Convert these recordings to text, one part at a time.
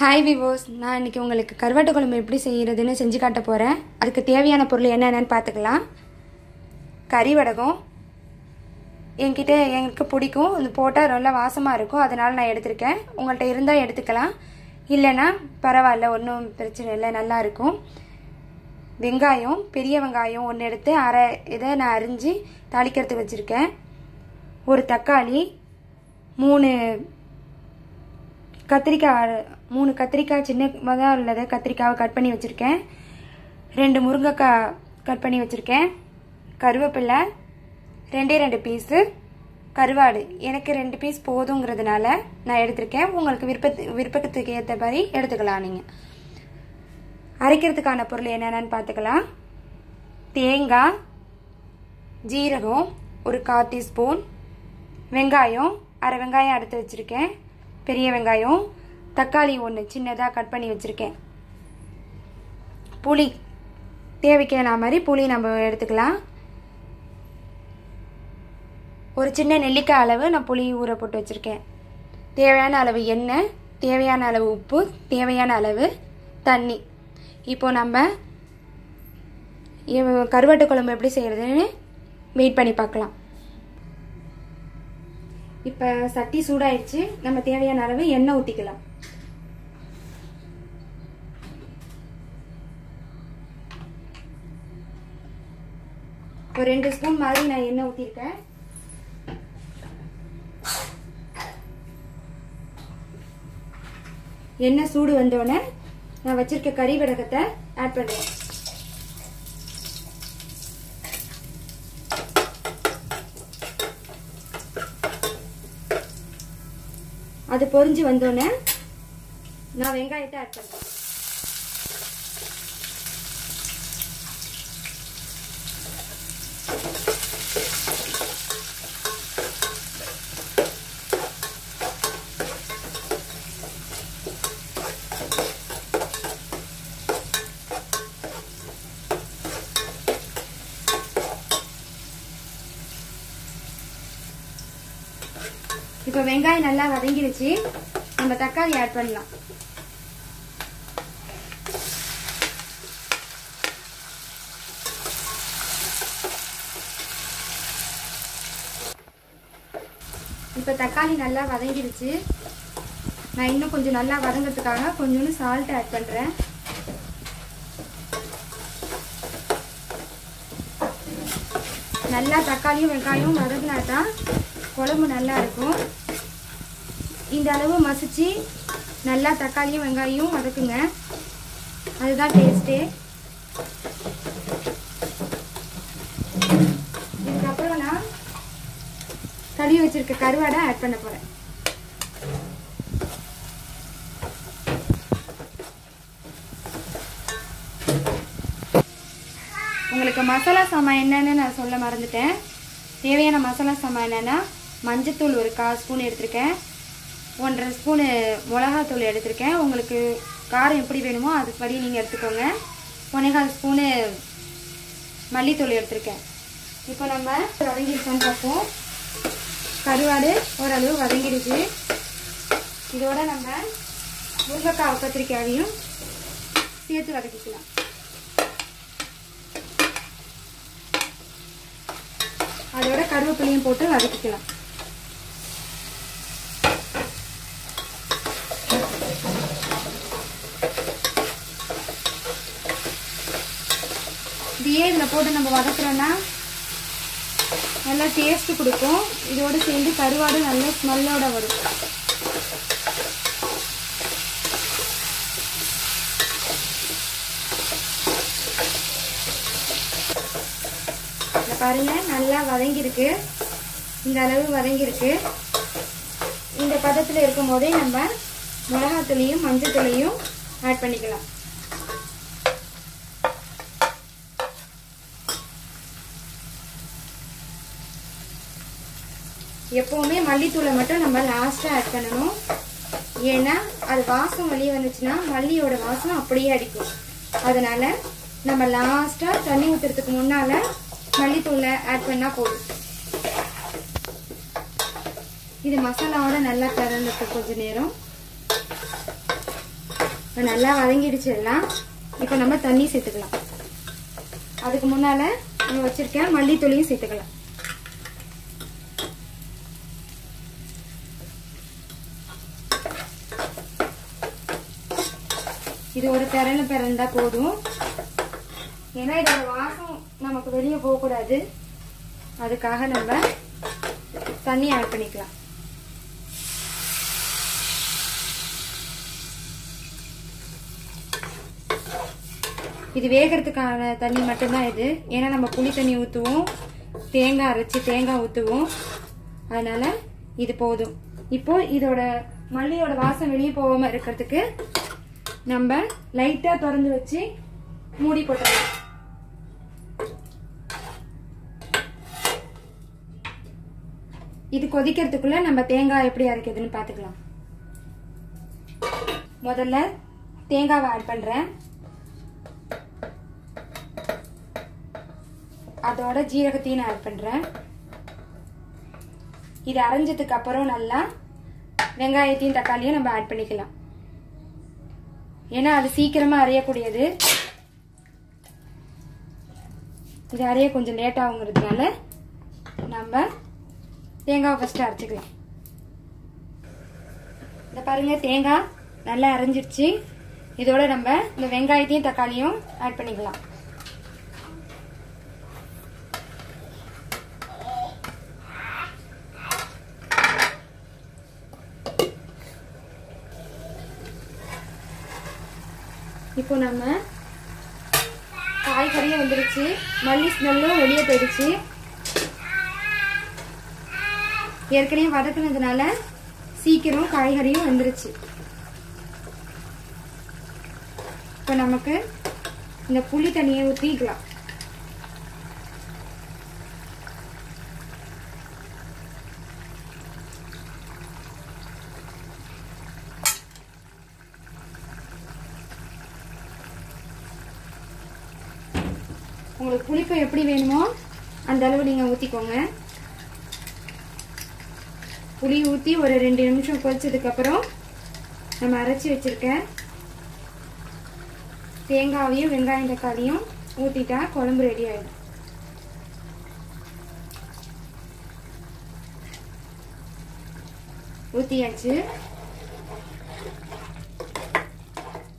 Hi விவோஸ் நான் இன்றைக்கி உங்களுக்கு கருவாட்டு குழம்பு எப்படி செய்கிறதுன்னு செஞ்சு காட்ட போகிறேன் அதுக்கு தேவையான பொருள் என்னென்னு பார்த்துக்கலாம். கறி வடகம். என்கிட்ட எனக்கு பிடிக்கும். இது போட்டால் நல்லா வாசமாக இருக்கும். அதனால் நான் எடுத்திருக்கேன். உங்கள்கிட்ட இருந்தால் எடுத்துக்கலாம். இல்லைன்னா பரவாயில்ல ஒன்றும் பிரச்சனை இல்லை. நல்லாயிருக்கும் வெங்காயம் பெரிய வெங்காயம் ஒன்று எடுத்து அரை இதை நான் அரிஞ்சு தாளிக்கிறதுக்கு வச்சுருக்கேன். ஒரு தக்காளி மூணு கத்திரிக்காய் மூணு கத்திரிக்காய் சின்னதாக உள்ளதை கத்திரிக்காவை கட் பண்ணி வச்சுருக்கேன். ரெண்டு முருங்கைக்காய் கட் பண்ணி வச்சுருக்கேன். கருவேப்பிலை ரெண்டே ரெண்டு பீஸு கருவாடு எனக்கு ரெண்டு பீஸ் போதுங்கிறதுனால நான் எடுத்திருக்கேன். உங்களுக்கு விருப்பத்து விருப்பத்துக்கு ஏற்ற மாதிரி எடுத்துக்கலாம் நீங்கள் அரைக்கிறதுக்கான பொருள் என்னென்னு பார்த்துக்கலாம். தேங்காய் ஜீரகம் ஒரு கால் டீஸ்பூன் வெங்காயம் அரை வெங்காயம் எடுத்து வச்சுருக்கேன். பெரிய வெங்காயம் தக்காளி ஒன்று சின்னதாக கட் பண்ணி வச்சுருக்கேன். புளி தேவைக்கான மாதிரி புளி நம்ம எடுத்துக்கலாம். ஒரு சின்ன நெல்லிக்காய் அளவு நான் புளி ஊற போட்டு வச்சுருக்கேன். தேவையான அளவு எண்ணெய் தேவையான அளவு உப்பு தேவையான அளவு தண்ணி. இப்போ நம்ம கருவாட்டு குழம்பு எப்படி செய்கிறதுன்னு வெயிட் பண்ணி பார்க்கலாம். இப்போ சட்டி சூடாயிடுச்சு. நம்ம தேவையான அளவு எண்ணெய் ஊற்றிக்கலாம் ஒரு ரெண்டு ஸ்பூன் மாதிரி நான் எண்ணெய் ஊற்றிருக்கேன் எண்ணெய் சூடு வந்தோடனே நான் வச்சிருக்க கறி விடகத்தை ஆட் பண்ணுறேன் அது பொரிஞ்சு வந்தோடனே நான் வெங்காயத்தை ஆட் பண்ணுறேன் இப்போ வெங்காயம் நல்லா வதங்கிடுச்சு. நம்ம தக்காளி ஆட் பண்ணலாம். இப்போ தக்காளி நல்லா வதங்கிடுச்சு. நான் இன்னும் கொஞ்சம் நல்லா வதங்கிறதுக்காக கொஞ்சோண்டு சால்ட் ஆட் பண்ணுறேன் நல்லா தக்காளியும் வெங்காயம் வதங்கினா தான் குழம்பு நல்லா இருக்கும். இந்த அளவு மசிச்சு நல்லா தக்காளியும் வெங்காயம் வதக்குங்க. அதுதான் டேஸ்ட்டே இதுக்கப்புறம் நான் கழுவி வச்சுருக்க கருவாடை ஆட் பண்ண போகிறேன் உங்களுக்கு மசாலா சாமான் என்னென்னு நான் சொல்ல மறந்துட்டேன். தேவையான மசாலா சாமான் என்னென்னா மஞ்சத்தூள் ஒரு கால் ஸ்பூன் எடுத்திருக்கேன். ஒன்றரை ஸ்பூனு மிளகாத்தூள் எடுத்திருக்கேன். உங்களுக்கு காரம் எப்படி வேணுமோ அதுபடி நீங்கள் எடுத்துக்கோங்க. ஒன்னேகால் ஸ்பூனு மல்லித்தூள் எடுத்திருக்கேன். இப்போ நம்ம வதங்கிடுச்சான்னு பார்ப்போம். கருவாடு ஓரளவு வதங்கிடுச்சு. இதோட நம்ம முருங்கைக்காய் கத்திரிக்காயையும் சேர்த்து வதக்கிக்கலாம். அதோட கருவேப்பிலையும் போட்டு வதக்கிக்கலாம். அப்படியே இதில் போட்டு நம்ம வதக்குறோன்னா நல்லா டேஸ்ட் கொடுக்கும். இதோடு சேர்ந்து கருவாடு நல்ல ஸ்மெல்லோட வரும். இதை பாருங்க நல்லா வதங்கியிருக்கு. இந்த அளவு வதங்கியிருக்கு. இந்த பதத்தில் இருக்கும் போதே நம்ம மிளகாத்தூளையும் மஞ்சத்தூளையும் ஆட் பண்ணிக்கலாம். எப்போவுமே மல்லித்தூளை மட்டும் நம்ம லாஸ்ட்டாக ஆட் பண்ணணும். ஏன்னா அது வாசம் வெளியே வந்துச்சுன்னா மல்லியோட வாசம் அப்படியே அடிக்கும். அதனால் நம்ம லாஸ்ட்டாக தண்ணி ஊற்றுறதுக்கு முன்னால் மல்லித்தூளை ஆட் பண்ணால் போதும். இது மசாலாவோட நல்லா கலந்துட்டு கொஞ்ச நேரம். இப்போ நல்லா வதங்கிடுச்சு எல்லாம். இப்போ நம்ம தண்ணி சேர்த்துக்கலாம். அதுக்கு முன்னால் நான் வச்சிருக்கேன் மல்லித்தூளையும் சேர்த்துக்கலாம். இது ஒரு பிறல பிறந்தா போதும். ஏன்னா இதோட வாசம் நமக்கு வெளியே போகக்கூடாது. அதுக்காக நம்ம தண்ணி ஆட் பண்ணிக்கலாம். இது வேகிறதுக்கான தண்ணி மட்டும்தான் இது. ஏன்னா நம்ம புளி தண்ணி ஊற்றுவோம் தேங்காய் அரைச்சி தேங்காய் ஊற்றுவோம் அதனால இது போதும். இப்போ இதோட மல்லியோட வாசம் வெளியே போகாம இருக்கிறதுக்கு நம்ம லைட்டா திறந்து வச்சு மூடி போட்டுடலாம். இது கொதிக்கிறதுக்குள்ள நம்ம தேங்காய் எப்படி அரைக்கிறதுன்னு பாத்துக்கலாம் முதல்ல தேங்காவை ஆட் பண்றேன். அதோட ஜீரகத்தையும் நான் ஆட் பண்றேன். இது அரைஞ்சதுக்கு அப்புறம் நல்லா வெங்காயத்தையும் தக்காளியும் நம்ம ஆட் பண்ணிக்கலாம். ஏன்னா அது சீக்கிரமா அரையக்கூடியது. இது அரைய கொஞ்சம் லேட் ஆகுங்கிறதுனால நம்ம தேங்காவை ஃபர்ஸ்ட் அரைச்சிக்கலாம். இந்த பாருங்க தேங்காய் நல்லா அரைஞ்சிருச்சு. இதோட நம்ம இந்த வெங்காயத்தையும் தக்காளியும் ஆட் பண்ணிக்கலாம். இப்போ நம்ம காய்கறியும் வந்துருச்சு. மல்லி ஸ்மெல்லும் வெளியே போயிடுச்சு. ஏற்கனவே வதக்குனதுனால சீக்கிரம் காய்கறியும் வந்துருச்சு. இப்போ நமக்கு இந்த புளி தண்ணியை ஊற்றிக்கலாம் உங்களுக்கு புளிப்பு எப்படி வேணுமோ அந்த அளவு நீங்கள் ஊற்றிக்கோங்க புளி ஊற்றி ஒரு ரெண்டு நிமிஷம் கொதிச்சதுக்கப்புறம் நம்ம அரைச்சி வச்சுருக்கேன் தேங்காவையும் வெங்காயம் தக்காளியும் ஊற்றிட்டா குழம்பு ரெடி ஆகிடும் ஊற்றியாச்சு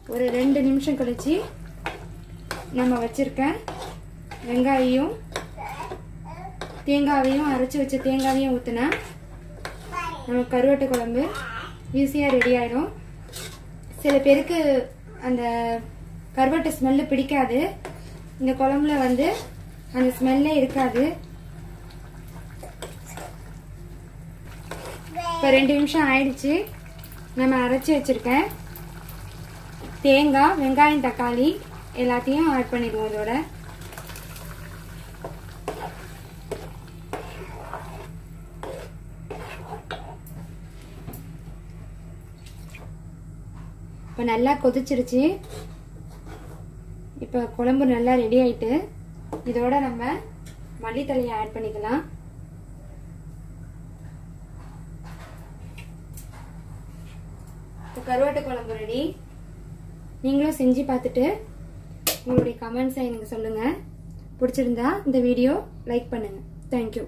ஒரு ரெண்டு நிமிஷம் கழிச்சு நம்ம வச்சுருக்கேன் வெங்காயம் தேங்காவையும் அரைச்சி வச்ச தேங்காவையும் ஊற்றினா நம்ம கருவாட்டு குழம்பு ஈஸியாக ரெடி ஆயிடும். சில பேருக்கு அந்த கருவாட்டு ஸ்மெல்லு பிடிக்காது. இந்த குழம்புல வந்து அந்த ஸ்மெல்லே இருக்காது. இப்போ ரெண்டு நிமிஷம் ஆயிடுச்சு. நம்ம அரைச்சி வச்சுருக்கேன் தேங்காய் வெங்காயம் தக்காளி எல்லாத்தையும் ஆட் பண்ணிடுவோம் இதோட. இப்போ நல்லா கொதிச்சிருச்சு. இப்போ குழம்பு நல்லா ரெடி ஆயிட்டு இதோட நம்ம மல்லித்தலையை ஆட் பண்ணிக்கலாம். இப்போ கருவாட்டு குழம்பு ரெடி நீங்களும் செஞ்சு பார்த்துட்டு உங்களுடைய கமெண்ட்ஸை எனக்கு சொல்லுங்கள் பிடிச்சிருந்தா இந்த வீடியோ லைக் பண்ணுங்கள் தேங்க்யூ